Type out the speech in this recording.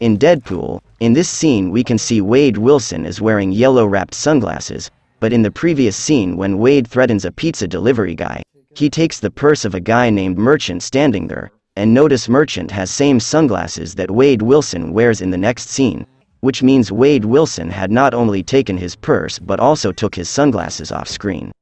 In Deadpool, in this scene we can see Wade Wilson is wearing yellow wrapped sunglasses, but in the previous scene when Wade threatens a pizza delivery guy, he takes the purse of a guy named Merchant standing there, and notice Merchant has same sunglasses that Wade Wilson wears in the next scene, which means Wade Wilson had not only taken his purse but also took his sunglasses off screen.